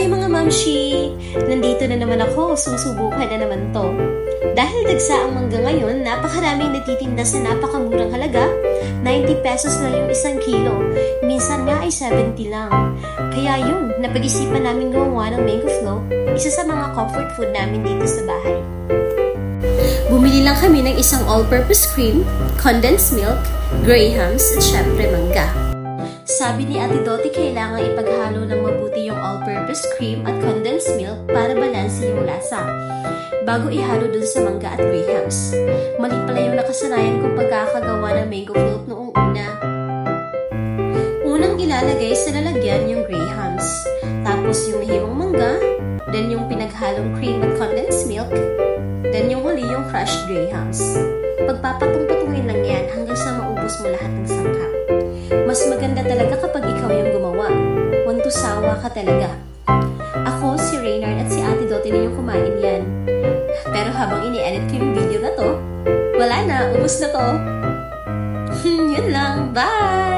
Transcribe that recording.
Hi mga mamshi! Nandito na naman ako, susubukan na naman to. Dahil dagsa ang mangga ngayon, napakaraming nagtitinda sa napakamurang halaga. 90 pesos lang yung isang kilo. Minsan nga ay 70 lang. Kaya yun, napag-isipan namin gumawa ng mango flow, isa sa mga comfort food namin dito sa bahay. Bumili lang kami ng isang all-purpose cream, condensed milk, grahams, at syempre mangga. Sabi ni Ate Dottie kailangan ipaghalo ng all-purpose cream at condensed milk para balanse yung lasa bago ihalo dun sa mangga at grahams. Mali pala yung nakasanayan kong pagkakagawa ng mango float noong una. Unang ilalagay sa lalagyan yung grahams, tapos yung hiwang mangga, then yung pinaghalong cream at condensed milk, then yung huli yung crushed grahams. Pagpapatong-patungin lang yan hanggang sa maubos mo lahat ng sangkap. Mas maganda talaga kapag ikaw yung gumawa. Huwag sawa ka talaga. Reynard at si Ate Dottie na yung kumain yan. Pero habang ini-edit ko yung video na to, wala na, ubos na to. Yun lang, bye!